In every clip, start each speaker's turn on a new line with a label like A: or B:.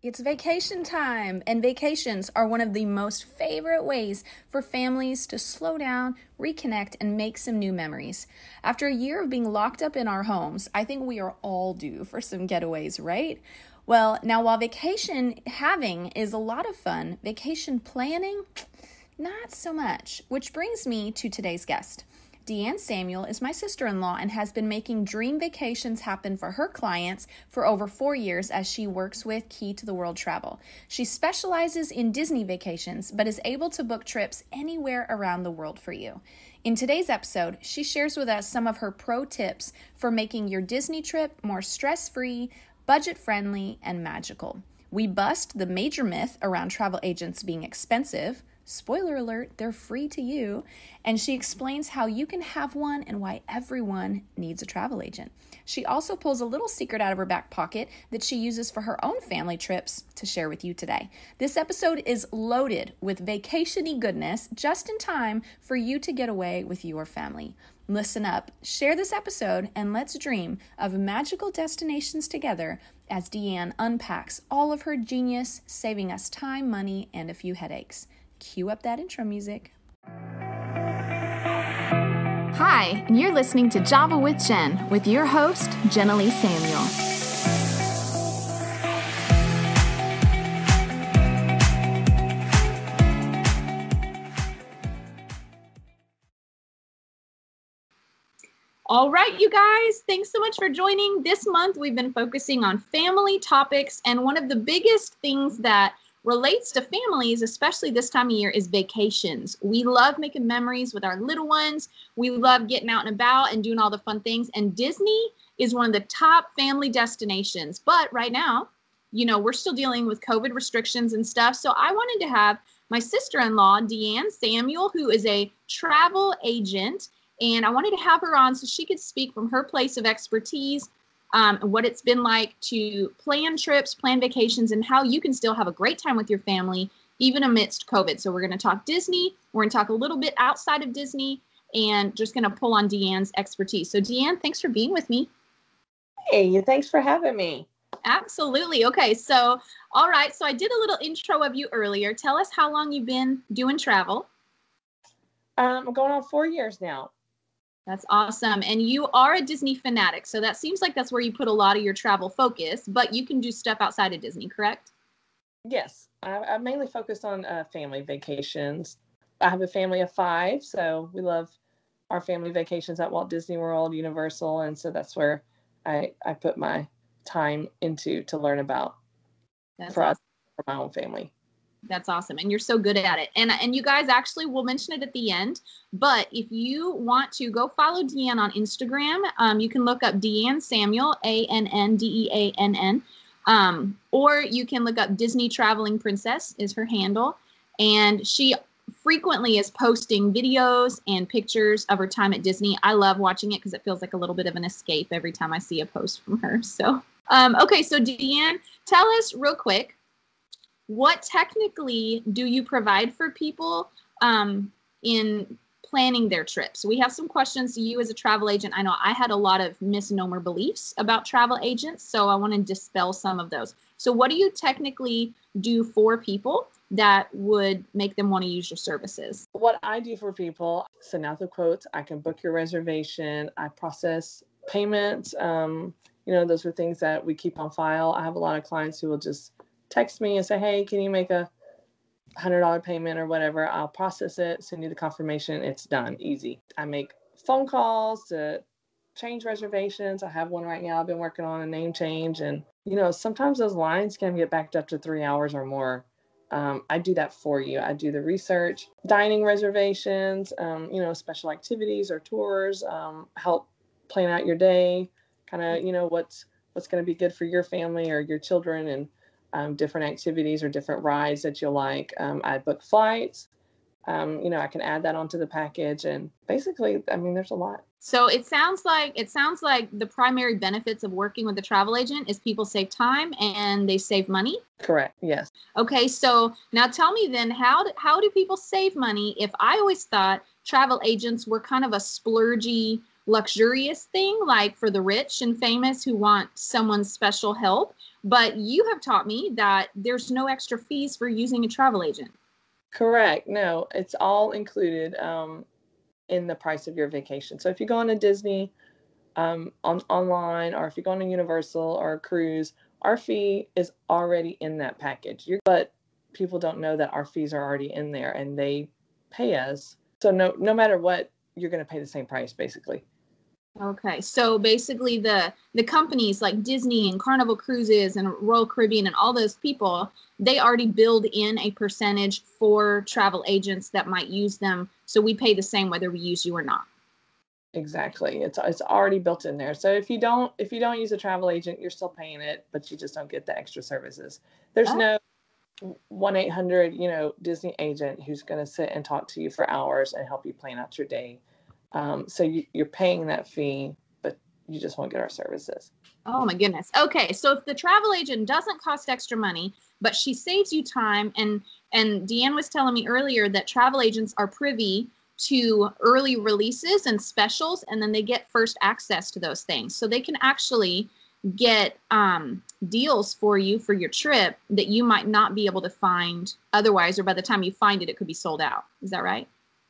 A: It's vacation time, and vacations are one of the most favorite ways for families to slow down, reconnect, and make some new memories. After a year of being locked up in our homes, I think we are all due for some getaways, right? Well, now while vacation having is a lot of fun, vacation planning, not so much. Which brings me to today's guest. Deann Samuel is my sister in law and has been making dream vacations happen for her clients for over four years as she works with Key to the World Travel. She specializes in Disney vacations but is able to book trips anywhere around the world for you. In today's episode, she shares with us some of her pro tips for making your Disney trip more stress free, budget friendly, and magical. We bust the major myth around travel agents being expensive Spoiler alert, they're free to you. And she explains how you can have one and why everyone needs a travel agent. She also pulls a little secret out of her back pocket that she uses for her own family trips to share with you today. This episode is loaded with vacationy goodness just in time for you to get away with your family. Listen up, share this episode, and let's dream of magical destinations together as Deann unpacks all of her genius, saving us time, money, and a few headaches. Cue up that intro music. Hi, and you're listening to Java with Jen with your host, Jenna Lee Samuel. All right, you guys, thanks so much for joining. This month, we've been focusing on family topics, and one of the biggest things that relates to families, especially this time of year, is vacations. We love making memories with our little ones. We love getting out and about and doing all the fun things. And Disney is one of the top family destinations. But right now, you know, we're still dealing with COVID restrictions and stuff. So I wanted to have my sister in law, Deann Samuel, who is a travel agent. And I wanted to have her on so she could speak from her place of expertise um, what it's been like to plan trips, plan vacations, and how you can still have a great time with your family even amidst COVID. So we're going to talk Disney. We're going to talk a little bit outside of Disney and just going to pull on Deann's expertise. So Deann, thanks for being with me.
B: Hey, thanks for having me.
A: Absolutely. Okay. So, all right. So I did a little intro of you earlier. Tell us how long you've been doing travel.
B: Um, I'm going on four years now.
A: That's awesome. And you are a Disney fanatic. So that seems like that's where you put a lot of your travel focus, but you can do stuff outside of Disney, correct?
B: Yes. I, I mainly focus on uh, family vacations. I have a family of five, so we love our family vacations at Walt Disney World, Universal, and so that's where I, I put my time into to learn about that's for awesome. us, for my own family.
A: That's awesome. And you're so good at it. And and you guys actually will mention it at the end. But if you want to go follow Deann on Instagram, um, you can look up Deann Samuel, A N N D E A N N. Um, or you can look up Disney Traveling Princess is her handle. And she frequently is posting videos and pictures of her time at Disney. I love watching it because it feels like a little bit of an escape every time I see a post from her. So um, okay, so Deann, tell us real quick what technically do you provide for people um, in planning their trips? We have some questions to you as a travel agent. I know I had a lot of misnomer beliefs about travel agents, so I want to dispel some of those. So, what do you technically do for people that would make them want to use your services?
B: What I do for people, send out the quotes, I can book your reservation, I process payments. Um, you know, those are things that we keep on file. I have a lot of clients who will just text me and say, hey, can you make a hundred dollar payment or whatever? I'll process it, send you the confirmation. It's done, easy. I make phone calls to change reservations. I have one right now. I've been working on a name change, and you know sometimes those lines can get backed up to three hours or more. Um, I do that for you. I do the research, dining reservations, um, you know, special activities or tours, um, help plan out your day, kind of, you know, what's what's going to be good for your family or your children, and um, different activities or different rides that you like. Um, I book flights. Um, you know, I can add that onto the package, and basically, I mean, there's a lot.
A: So it sounds like it sounds like the primary benefits of working with a travel agent is people save time and they save money.
B: Correct. Yes.
A: Okay. So now tell me then, how do, how do people save money? If I always thought travel agents were kind of a splurgy luxurious thing like for the rich and famous who want someone's special help but you have taught me that there's no extra fees for using a travel agent.
B: Correct. No, it's all included um, in the price of your vacation. So if you go on a Disney um, on online, or if you go on a Universal or a cruise, our fee is already in that package. You're, but people don't know that our fees are already in there, and they pay us. So no, no matter what, you're going to pay the same price basically.
A: Okay, so basically the the companies like Disney and Carnival Cruises and Royal Caribbean and all those people, they already build in a percentage for travel agents that might use them. So we pay the same whether we use you or not.
B: Exactly. It's it's already built in there. So if you don't if you don't use a travel agent, you're still paying it, but you just don't get the extra services. There's oh. no one eight hundred, you know, Disney agent who's going to sit and talk to you for hours and help you plan out your day um, so you, you're paying that fee, but you just won't get our services.
A: Oh my goodness. Okay, so if the travel agent doesn't cost extra money, but she saves you time, and and Deann was telling me earlier that travel agents are privy to early releases and specials, and then they get first access to those things, so they can actually get um, deals for you for your trip that you might not be able to find otherwise, or by the time you find it, it could be sold out. Is that right?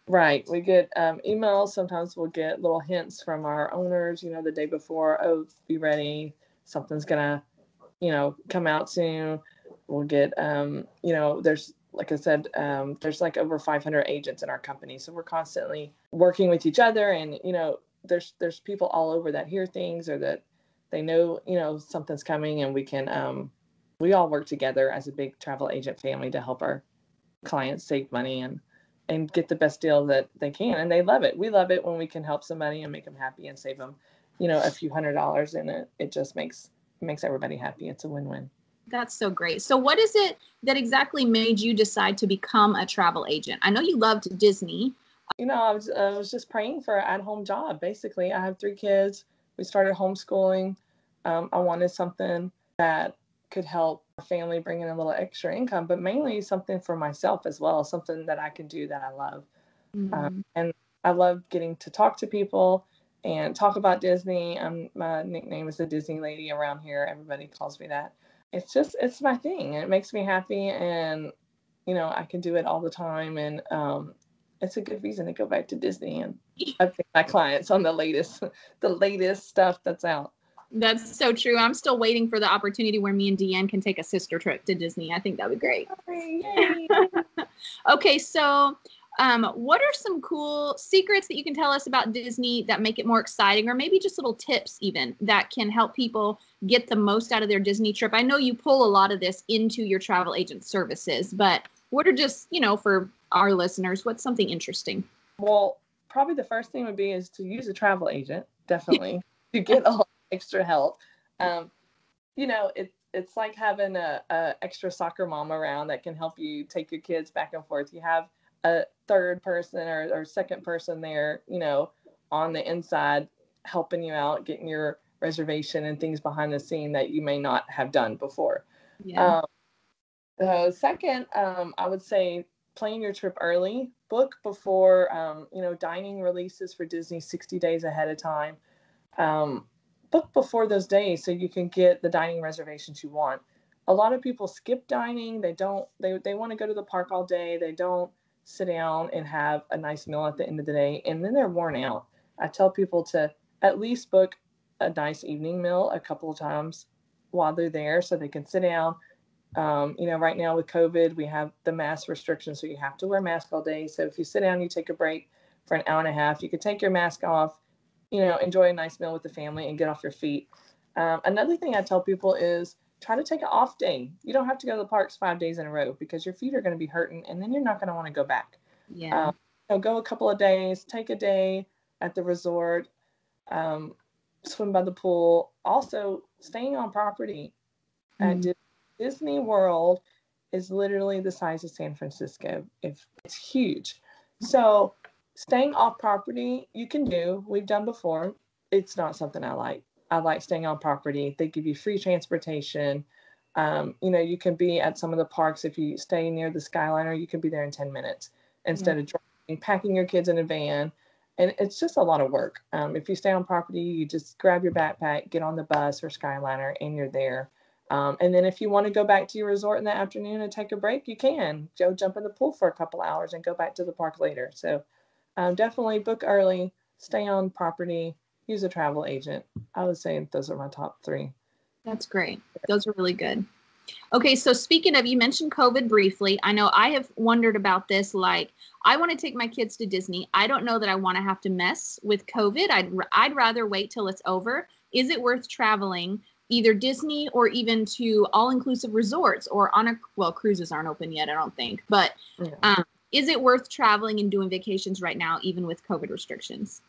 B: Right. We get um, emails. Sometimes we'll get little hints from our owners, you know, the day before, oh, be ready. Something's going to, you know, come out soon. We'll get, um, you know, there's, like I said, um, there's like over 500 agents in our company. So we're constantly working with each other. And, you know, there's, there's people all over that hear things or that they know, you know, something's coming and we can, um, we all work together as a big travel agent family to help our clients save money and, and get the best deal that they can and they love it. We love it when we can help somebody and make them happy and save them you know a few hundred dollars and it. It just makes makes everybody happy. It's a win-win.
A: That's so great. So what is it that exactly made you decide to become a travel agent? I know you loved disney.
B: You know i was, I was just praying for an at-home job basically. I have three kids. We started homeschooling. Um, i wanted something that could help family bringing a little extra income, but mainly something for myself as well, something that I can do that I love. Mm-hmm. Um, and I love getting to talk to people and talk about Disney. Um, my nickname is the Disney lady around here. Everybody calls me that. It's just, it's my thing and it makes me happy. And, you know, I can do it all the time. And um, it's a good reason to go back to Disney and update my clients on the latest, the latest stuff that's out.
A: That's so true. I'm still waiting for the opportunity where me and Deann can take a sister trip to Disney. I think that would be great. okay, so um, what are some cool secrets that you can tell us about Disney that make it more exciting, or maybe just little tips even that can help people get the most out of their Disney trip? I know you pull a lot of this into your travel agent services, but what are just, you know, for our listeners, what's something interesting?
B: Well, probably the first thing would be is to use a travel agent, definitely, to get a extra help. Um, you know, it's it's like having a, a extra soccer mom around that can help you take your kids back and forth. You have a third person or, or second person there, you know, on the inside helping you out, getting your reservation and things behind the scene that you may not have done before. Yeah. Um, uh, second, um, I would say plan your trip early. Book before, um, you know, dining releases for Disney 60 days ahead of time. Um, book before those days so you can get the dining reservations you want. A lot of people skip dining. They don't they they want to go to the park all day. They don't sit down and have a nice meal at the end of the day and then they're worn out. I tell people to at least book a nice evening meal a couple of times while they're there so they can sit down. Um, you know, right now with COVID, we have the mask restrictions, so you have to wear mask all day. So if you sit down, you take a break for an hour and a half, you could take your mask off you know, enjoy a nice meal with the family and get off your feet. Um, another thing I tell people is try to take an off day. You don't have to go to the parks five days in a row because your feet are going to be hurting and then you're not going to want to go back. Yeah. Um, so go a couple of days, take a day at the resort, um, swim by the pool. Also, staying on property mm-hmm. at Disney World is literally the size of San Francisco. If it's huge. So staying off property you can do. We've done before. It's not something i like. I like staying on property. They give you free transportation. Um, you know you can be at some of the parks. If you stay near the skyliner you can be there in 10 minutes instead yeah. of driving, packing your kids in a van. And it's just a lot of work. Um, if you stay on property you just grab your backpack get on the bus or skyliner and you're there. Um, and then if you want to go back to your resort in the afternoon and take a break, you can. Go jump in the pool for a couple hours and go back to the park later. So um, definitely book early, stay on property, use a travel agent. I would say those are my top three.
A: That's great. Those are really good. Okay, so speaking of, you mentioned COVID briefly. I know I have wondered about this. Like, I want to take my kids to Disney. I don't know that I want to have to mess with COVID. I'd I'd rather wait till it's over. Is it worth traveling either Disney or even to all-inclusive resorts or on a well, cruises aren't open yet, I don't think. But yeah. um, is it worth traveling and doing vacations right now, even with COVID restrictions?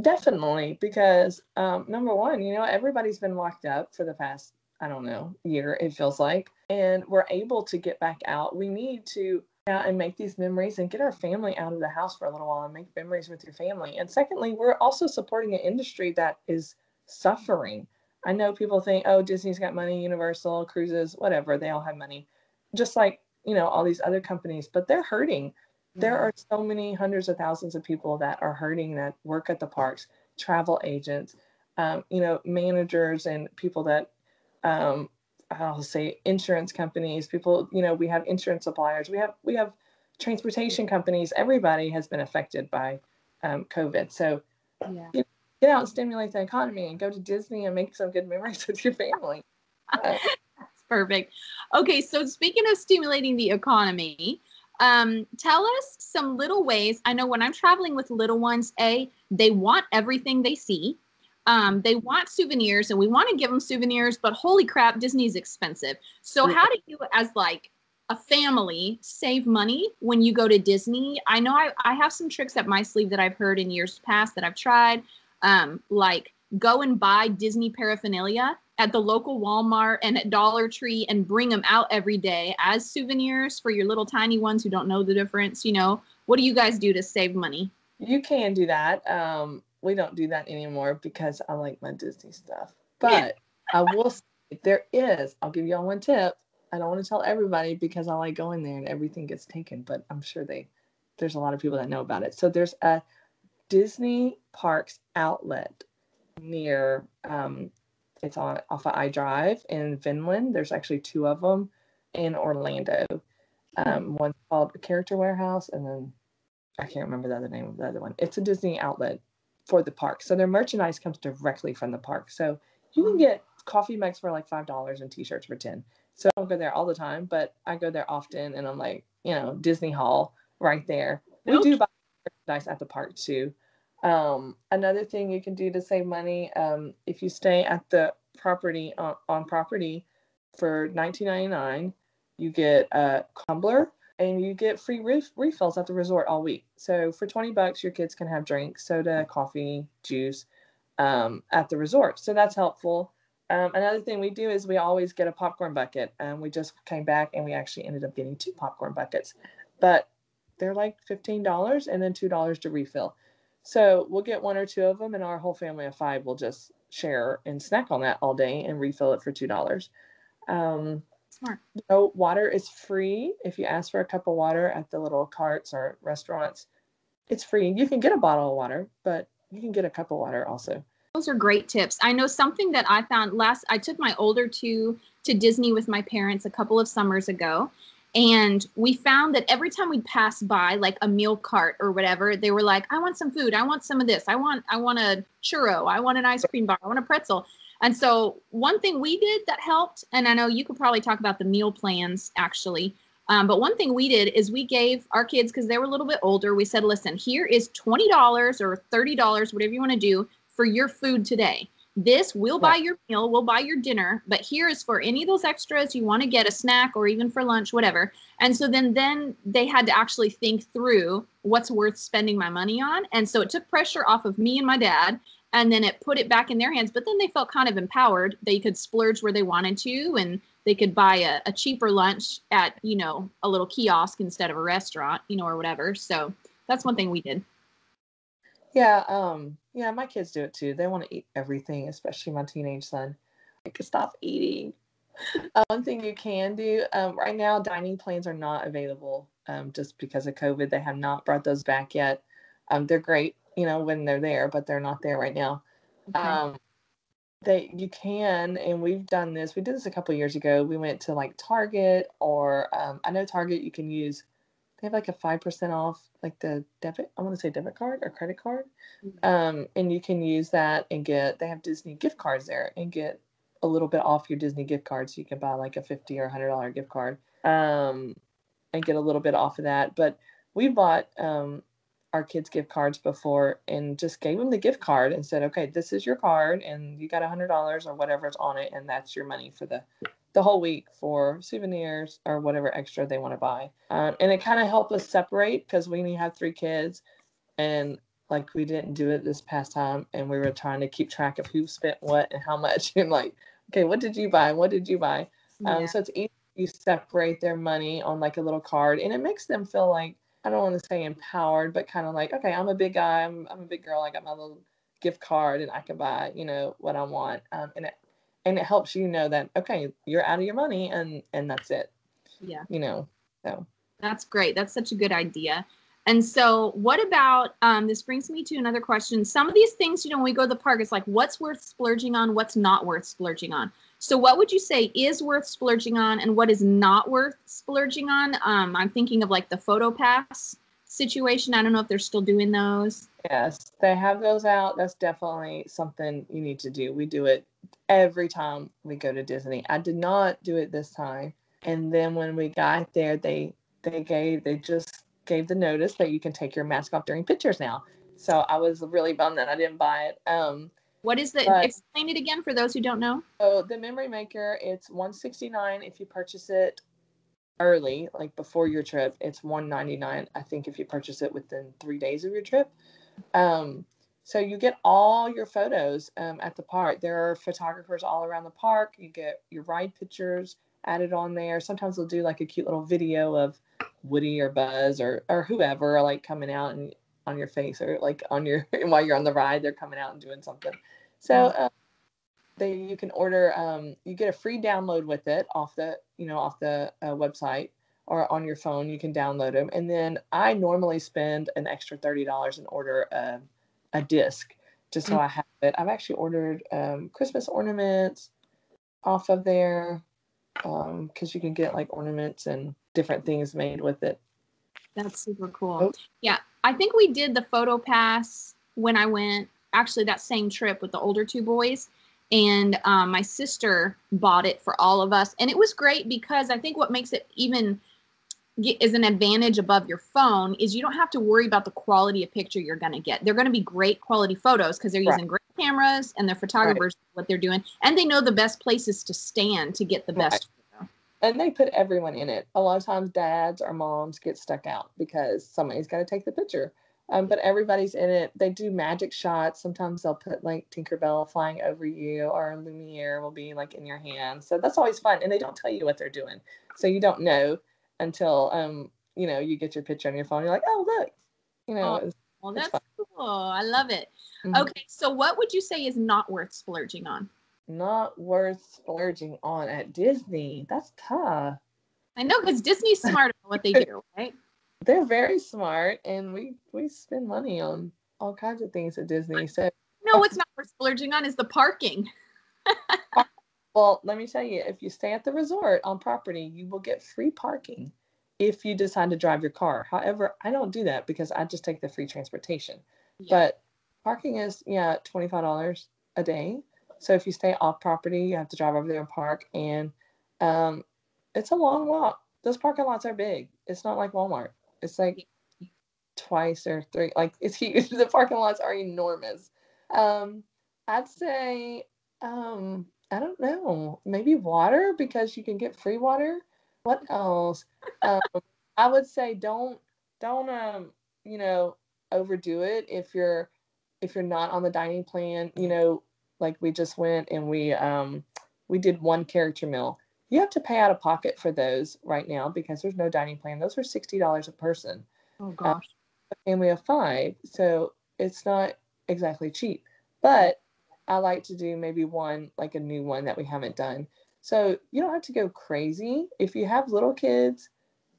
B: Definitely, because um, number one, you know, everybody's been locked up for the past, I don't know, year, it feels like, and we're able to get back out. We need to out and make these memories and get our family out of the house for a little while and make memories with your family. And secondly, we're also supporting an industry that is suffering. I know people think, oh, Disney's got money, Universal, cruises, whatever, they all have money, just like, you know, all these other companies, but they're hurting there are so many hundreds of thousands of people that are hurting that work at the parks, travel agents, um, you know, managers and people that um, I'll say insurance companies, people, you know, we have insurance suppliers, we have we have transportation companies. Everybody has been affected by um, COVID. So yeah. you know, get out and stimulate the economy and go to Disney and make some good memories with your family.
A: Uh, perfect. Okay, so speaking of stimulating the economy, um, tell us some little ways. I know when I'm traveling with little ones, A, they want everything they see. Um, they want souvenirs and we want to give them souvenirs, but holy crap, Disney's expensive. So, how do you, as like a family, save money when you go to Disney? I know I, I have some tricks up my sleeve that I've heard in years past that I've tried, um, like go and buy Disney paraphernalia at the local Walmart and at Dollar Tree and bring them out every day as souvenirs for your little tiny ones who don't know the difference. You know, what do you guys do to save money?
B: You can do that. Um, we don't do that anymore because I like my Disney stuff. But I will say there is, I'll give y'all one tip. I don't want to tell everybody because I like going there and everything gets taken, but I'm sure they there's a lot of people that know about it. So there's a Disney Parks outlet near um, it's on off of I Drive in Finland. There's actually two of them in Orlando. Um, one's called Character Warehouse, and then I can't remember the other name of the other one. It's a Disney outlet for the park. So their merchandise comes directly from the park. So you can get coffee mugs for like five dollars and t-shirts for ten. So I don't go there all the time, but I go there often, and I'm like, you know, Disney Hall right there. We do buy merchandise at the park too. Um, another thing you can do to save money, um, if you stay at the property on, on property for 19.99, you get a tumbler and you get free ref- refills at the resort all week. So for 20 bucks, your kids can have drinks, soda, coffee, juice um, at the resort. So that's helpful. Um, another thing we do is we always get a popcorn bucket. And we just came back and we actually ended up getting two popcorn buckets. But they're like $15 and then $2 to refill. So we'll get one or two of them, and our whole family of five will just share and snack on that all day and refill it for two dollars. Um, Smart. So water is free if you ask for a cup of water at the little carts or restaurants. It's free. You can get a bottle of water, but you can get a cup of water also.
A: Those are great tips. I know something that I found last. I took my older two to Disney with my parents a couple of summers ago, and we found that every time we'd pass by like a meal cart or whatever, they were like, I want some food. I want some of this. I want, I want a churro. I want an ice cream bar. I want a pretzel. And so one thing we did that helped, and I know you could probably talk about the meal plans actually. Um, but one thing we did is we gave our kids, because they were a little bit older, we said, listen, here is $20 or $30, whatever you want to do for your food today this we'll buy your meal, we'll buy your dinner, but here is for any of those extras you want to get a snack or even for lunch, whatever. And so then then they had to actually think through what's worth spending my money on. And so it took pressure off of me and my dad and then it put it back in their hands. But then they felt kind of empowered. They could splurge where they wanted to and they could buy a, a cheaper lunch at, you know, a little kiosk instead of a restaurant, you know, or whatever. So that's one thing we did.
B: Yeah, um, yeah, my kids do it too. They want to eat everything, especially my teenage son. Like, stop eating. Uh, one thing you can do um, right now, dining plans are not available um, just because of COVID. They have not brought those back yet. Um, they're great, you know, when they're there, but they're not there right now. Okay. Um, they you can and we've done this we did this a couple years ago we went to like target or um, i know target you can use they have like a 5% off like the debit i want to say debit card or credit card. Mm-hmm. um, and you can use that and get they have disney gift cards there and get a little bit off your disney gift card so you can buy like a 50 or 100 dollar gift card um, and get a little bit off of that. But we bought um, our kids gift cards before and just gave them the gift card and said okay this is your card and you got a hundred dollars or whatever's on it and that's your money for the the whole week for souvenirs or whatever extra they want to buy um, and it kind of helped us separate because we only have three kids and like we didn't do it this past time and we were trying to keep track of who spent what and how much and like okay what did you buy what did you buy um, yeah. so it's easy you separate their money on like a little card and it makes them feel like I don't want to say empowered, but kind of like, okay, I'm a big guy, I'm, I'm a big girl, I got my little gift card and I can buy, you know, what I want. Um, and it, and it helps you know that, okay, you're out of your money and, and that's it.
A: Yeah.
B: You know, so.
A: That's great. That's such a good idea. And so, what about um, this brings me to another question. Some of these things, you know, when we go to the park, it's like what's worth splurging on, what's not worth splurging on. So, what would you say is worth splurging on, and what is not worth splurging on? Um, I'm thinking of like the Photo Pass situation. I don't know if they're still doing those.
B: Yes, they have those out. That's definitely something you need to do. We do it every time we go to Disney. I did not do it this time. And then when we got there, they they gave they just gave the notice that you can take your mask off during pictures now. So I was really bummed that I didn't buy it. Um,
A: what is the but, explain it again for those who don't know?
B: So the memory maker, it's 169 if you purchase it early, like before your trip. It's 199, I think, if you purchase it within three days of your trip. Um, so you get all your photos um, at the park. There are photographers all around the park. You get your ride pictures added on there. Sometimes they'll do like a cute little video of Woody or Buzz or or whoever like coming out and on your face or like on your while you're on the ride, they're coming out and doing something. So uh, they you can order um, you get a free download with it off the you know off the uh, website or on your phone you can download them and then i normally spend an extra $30 and order a, a disc just so mm-hmm. i have it i've actually ordered um, christmas ornaments off of there because um, you can get like ornaments and different things made with it
A: that's super cool oh. yeah i think we did the photo pass when i went actually that same trip with the older two boys and um, my sister bought it for all of us and it was great because i think what makes it even is an advantage above your phone is you don't have to worry about the quality of picture you're going to get they're going to be great quality photos because they're right. using great cameras and their photographers right. what they're doing and they know the best places to stand to get the right. best photo.
B: and they put everyone in it a lot of times dads or moms get stuck out because somebody's got to take the picture um, but everybody's in it. They do magic shots. Sometimes they'll put like Tinkerbell flying over you, or Lumiere will be like in your hand. So that's always fun. And they don't tell you what they're doing, so you don't know until um you know you get your picture on your phone. You're like, oh look, you know.
A: Oh, well, that's cool. I love it. Mm-hmm. Okay, so what would you say is not worth splurging on?
B: Not worth splurging on at Disney. That's tough.
A: I know because Disney's smart about what they do, right?
B: they're very smart and we we spend money on all kinds of things at Disney. So
A: no, what's not worth splurging on is the parking.
B: Well, let me tell you, if you stay at the resort on property, you will get free parking if you decide to drive your car. However, I don't do that because I just take the free transportation. Yeah. But parking is yeah, twenty five dollars a day. So if you stay off property, you have to drive over there and park, and um, it's a long walk. Those parking lots are big. It's not like Walmart. It's like twice or three. Like it's huge. the parking lots are enormous. Um, I'd say um, I don't know. Maybe water because you can get free water. What else? Um, I would say don't don't um you know overdo it if you're if you're not on the dining plan. You know, like we just went and we um we did one character meal you have to pay out of pocket for those right now because there's no dining plan. Those are sixty dollars a person.
A: Oh gosh. Um,
B: a family of five, so it's not exactly cheap. But I like to do maybe one like a new one that we haven't done. So you don't have to go crazy. If you have little kids,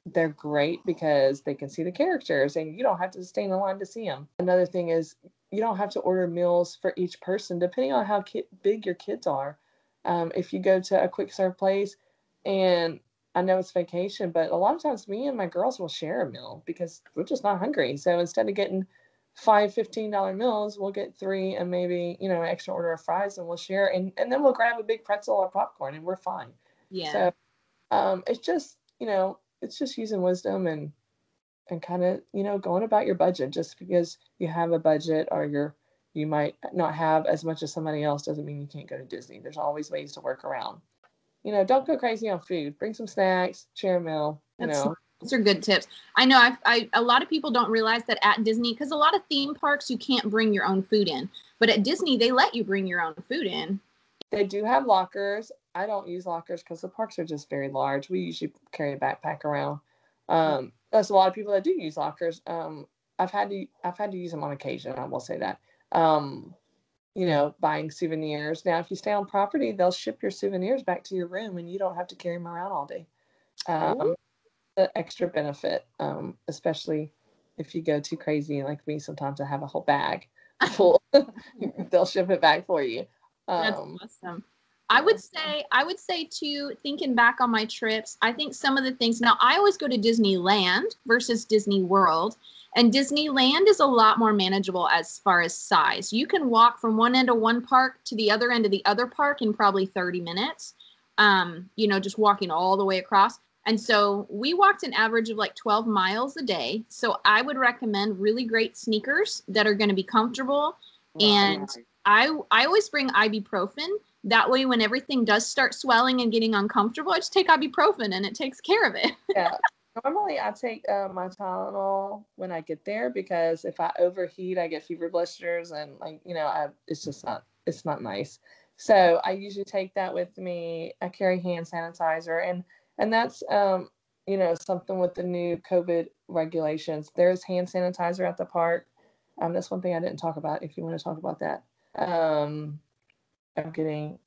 B: they're great because they can see the characters and you don't have to stay in the line to see them. Another thing is you don't have to order meals for each person depending on how ki- big your kids are. Um, if you go to a quick serve place and I know it's vacation, but a lot of times me and my girls will share a meal because we're just not hungry. So instead of getting five $15 meals, we'll get three and maybe, you know, an extra order of fries and we'll share and, and then we'll grab a big pretzel or popcorn and we're fine.
A: Yeah.
B: So um, it's just, you know, it's just using wisdom and and kind of, you know, going about your budget just because you have a budget or you're you might not have as much as somebody else doesn't mean you can't go to Disney. There's always ways to work around. You know, don't go crazy on food. Bring some snacks, share a meal, you
A: That's
B: know.
A: Those are good tips. I know I, I a lot of people don't realize that at Disney because a lot of theme parks you can't bring your own food in, but at Disney they let you bring your own food in.
B: They do have lockers. I don't use lockers because the parks are just very large. We usually carry a backpack around. Um, there's a lot of people that do use lockers. Um, I've had to I've had to use them on occasion. I will say that. Um, you know, buying souvenirs. Now, if you stay on property, they'll ship your souvenirs back to your room, and you don't have to carry them around all day. Um, the extra benefit, um, especially if you go too crazy like me. Sometimes I have a whole bag full. they'll ship it back for you.
A: That's
B: Um,
A: awesome. I would say, I would say too, thinking back on my trips, I think some of the things now I always go to Disneyland versus Disney World. And Disneyland is a lot more manageable as far as size. You can walk from one end of one park to the other end of the other park in probably 30 minutes. Um, you know, just walking all the way across. And so we walked an average of like 12 miles a day. So I would recommend really great sneakers that are going to be comfortable. And I I always bring ibuprofen. That way, when everything does start swelling and getting uncomfortable, I just take ibuprofen and it takes care of it.
B: yeah. Normally, I take uh, my Tylenol when I get there because if I overheat, I get fever blisters, and like you know, I, it's just not it's not nice. So I usually take that with me. I carry hand sanitizer, and and that's um, you know something with the new COVID regulations. There's hand sanitizer at the park. Um, that's one thing I didn't talk about. If you want to talk about that, um, I'm getting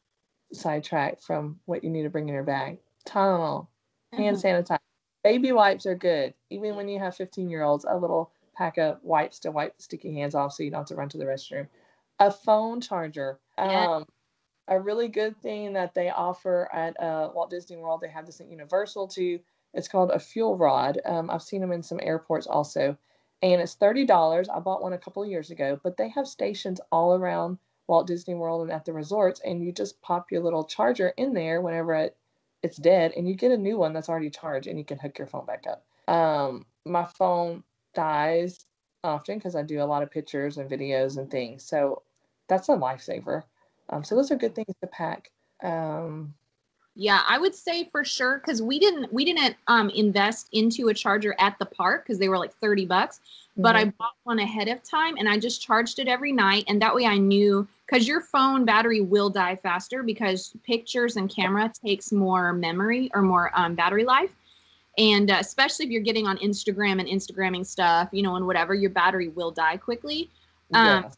B: sidetracked from what you need to bring in your bag. Tylenol, hand sanitizer. Baby wipes are good. Even when you have 15 year olds, a little pack of wipes to wipe the sticky hands off so you don't have to run to the restroom. A phone charger.
A: Yeah.
B: A really good thing that they offer at uh, Walt Disney World, they have this at Universal too. It's called a fuel rod. Um, I've seen them in some airports also. And it's $30. I bought one a couple of years ago, but they have stations all around Walt Disney World and at the resorts. And you just pop your little charger in there whenever it it's dead and you get a new one that's already charged and you can hook your phone back up. Um, my phone dies often because I do a lot of pictures and videos and things. So that's a lifesaver. Um, so those are good things to pack. Um,
A: Yeah, I would say for sure because we didn't we didn't um, invest into a charger at the park because they were like thirty bucks. But I bought one ahead of time and I just charged it every night, and that way I knew because your phone battery will die faster because pictures and camera takes more memory or more um, battery life. And uh, especially if you're getting on Instagram and Instagramming stuff, you know, and whatever, your battery will die quickly. Um,
B: yeah.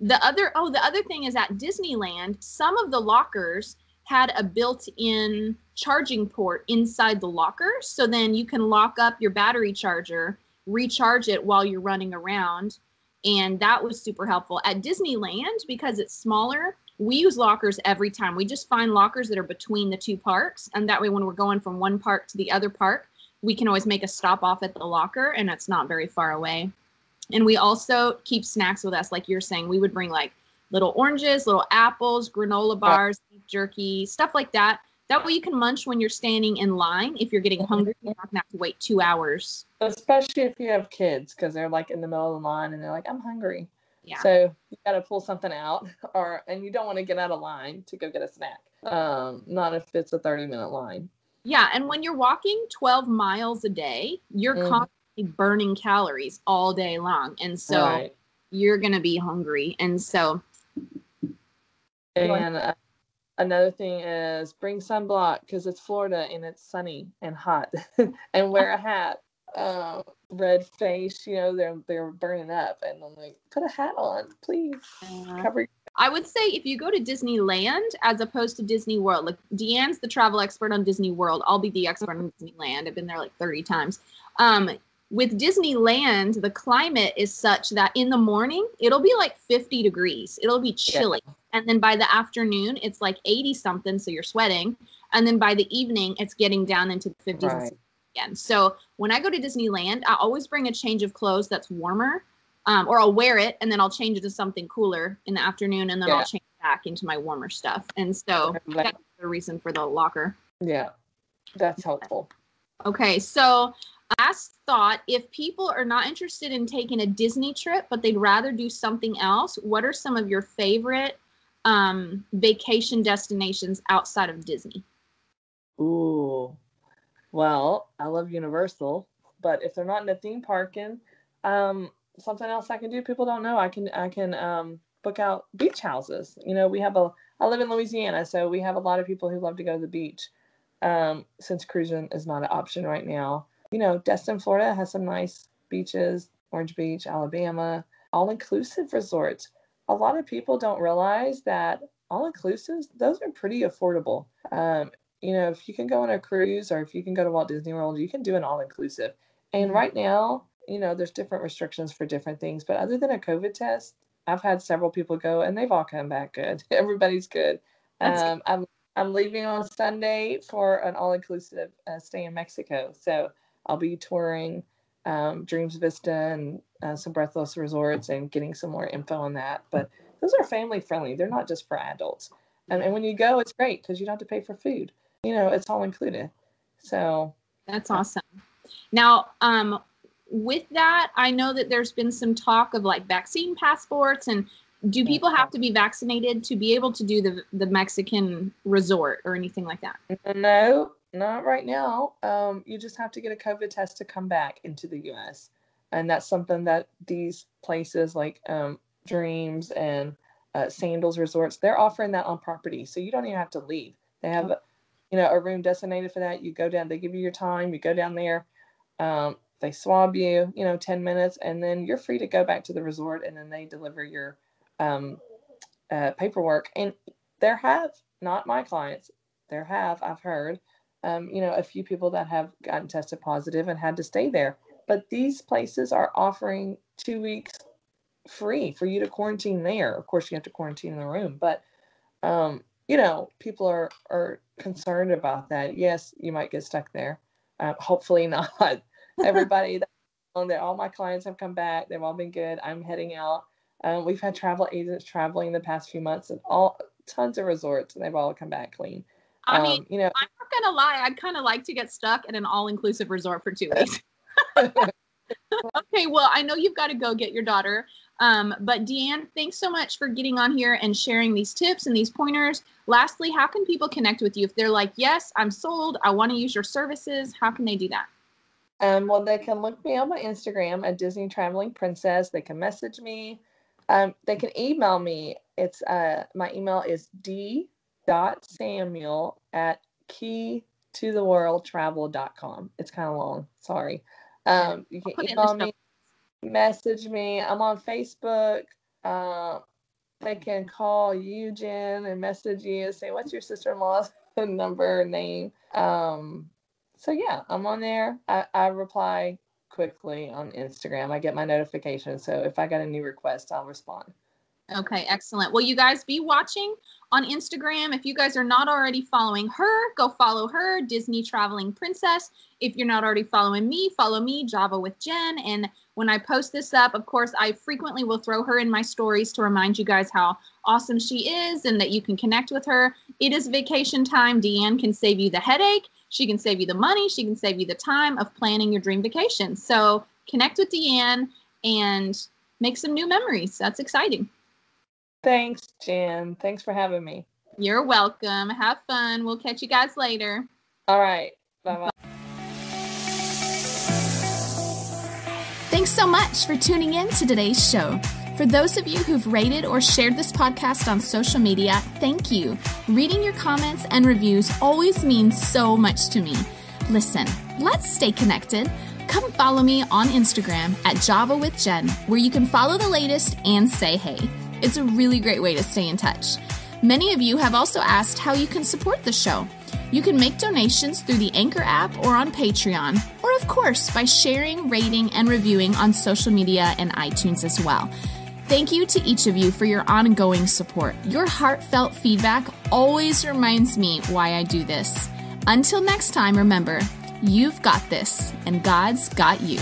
A: The other oh the other thing is at disneyland some of the lockers had a built-in charging port inside the locker. So then you can lock up your battery charger recharge it while you're running around. And that was super helpful. At disneyland because it's smaller we use lockers every time. We just find lockers that are between the two parks. And that way when we're going from one park to the other park we can always make a stop off at the locker and it's not very far away and we also keep snacks with us, like you're saying. We would bring like little oranges, little apples, granola bars, beef jerky, stuff like that. That way you can munch when you're standing in line. If you're getting hungry, you're not gonna have to wait two hours.
B: Especially if you have kids because they're like in the middle of the line and they're like, I'm hungry.
A: Yeah.
B: So you got to pull something out, or and you don't want to get out of line to go get a snack. Um, not if it's a 30 minute line.
A: Yeah. And when you're walking 12 miles a day, you're
B: Mhm.
A: constantly burning calories all day long. And so
B: right.
A: you're gonna be hungry. And so
B: And uh, another thing is bring sunblock because it's Florida and it's sunny and hot, and wear a hat. Um, red face, you know, they're they're burning up, and I'm like, put a hat on, please.
A: uh,
B: Cover.
A: I would say if you go to Disneyland as opposed to Disney World, like Deann's the travel expert on Disney World, I'll be the expert on Disneyland. I've been there like 30 times. Um, with Disneyland, the climate is such that in the morning it'll be like 50 degrees. It'll be chilly. Yeah. And then by the afternoon, it's like 80 something, so you're sweating. And then by the evening, it's getting down into the 50s right. again. So when I go to Disneyland, I always bring a change of clothes that's warmer, um, or I'll wear it and then I'll change it to something cooler in the afternoon, and then yeah. I'll change back into my warmer stuff. And so that's the reason for the locker.
B: Yeah, that's helpful.
A: Okay, so last thought if people are not interested in taking a Disney trip, but they'd rather do something else, what are some of your favorite um, vacation destinations outside of Disney?
B: Ooh, well, I love Universal, but if they're not in a theme park, in um, something else I can do. People don't know. I can I can um, book out beach houses. You know, we have a. I live in Louisiana, so we have a lot of people who love to go to the beach. Um, since cruising is not an option right now, you know, Destin, Florida has some nice beaches. Orange Beach, Alabama, all inclusive resorts. A lot of people don't realize that all inclusives those are pretty affordable. Um, you know if you can go on a cruise or if you can go to walt disney world you can do an all inclusive and mm-hmm. right now you know there's different restrictions for different things but other than a covid test i've had several people go and they've all come back good. Everybody's good. Um, i'm i'm leaving on sunday for an all inclusive uh, stay in mexico. So i'll be touring um, dreams vista and uh, some breathless resorts and getting some more info on that. But those are family friendly. They're not just for adults. And, and when you go, it's great because you don't have to pay for food. You know, it's all included. So
A: that's awesome. Now, um, with that, I know that there's been some talk of like vaccine passports and do people have to be vaccinated to be able to do the the Mexican resort or anything like that?
B: No, not right now. Um, you just have to get a COVID test to come back into the U.S and that's something that these places like um, Dreams and uh, Sandals Resorts they're offering that on property, so you don't even have to leave. They have, you know, a room designated for that. You go down, they give you your time. You go down there, um, they swab you, you know, ten minutes, and then you're free to go back to the resort, and then they deliver your um, uh, paperwork. And there have not my clients, there have I've heard, um, you know, a few people that have gotten tested positive and had to stay there but these places are offering two weeks free for you to quarantine there. Of course, you have to quarantine in the room, but um, you know, people are are concerned about that. Yes, you might get stuck there. Uh, hopefully not. Everybody that all my clients have come back. They've all been good. I'm heading out. Um, we've had travel agents traveling the past few months and all tons of resorts, and they've all come back clean.
A: I mean, um, you know, I'm not gonna lie. I'd kind of like to get stuck at an all-inclusive resort for two weeks. okay, well, I know you've got to go get your daughter. Um, but Deann, thanks so much for getting on here and sharing these tips and these pointers. Lastly, how can people connect with you if they're like, yes, I'm sold, I want to use your services? How can they do that?
B: Um, well, they can look me on my Instagram at Disney Traveling Princess. They can message me. Um, they can email me. It's uh, my email is d dot samuel at key to the world travel.com. It's kind of long. Sorry. Um, you can email me, message me. I'm on Facebook. Uh, they can call you, Jen, and message you and say, What's your sister in law's number, name? Um, so, yeah, I'm on there. I, I reply quickly on Instagram. I get my notifications. So, if I got a new request, I'll respond.
A: Okay, excellent. Well, you guys be watching on Instagram. If you guys are not already following her, go follow her, Disney Traveling Princess. If you're not already following me, follow me, Java with Jen. And when I post this up, of course, I frequently will throw her in my stories to remind you guys how awesome she is and that you can connect with her. It is vacation time. Deann can save you the headache. She can save you the money. She can save you the time of planning your dream vacation. So connect with Deann and make some new memories. That's exciting.
B: Thanks, Jen. Thanks for having me.
A: You're welcome. Have fun. We'll catch you guys later.
B: All right. Bye bye.
A: Thanks so much for tuning in to today's show. For those of you who've rated or shared this podcast on social media, thank you. Reading your comments and reviews always means so much to me. Listen, let's stay connected. Come follow me on Instagram at Java with Jen, where you can follow the latest and say hey. It's a really great way to stay in touch. Many of you have also asked how you can support the show. You can make donations through the Anchor app or on Patreon, or of course by sharing, rating, and reviewing on social media and iTunes as well. Thank you to each of you for your ongoing support. Your heartfelt feedback always reminds me why I do this. Until next time, remember, you've got this, and God's got you.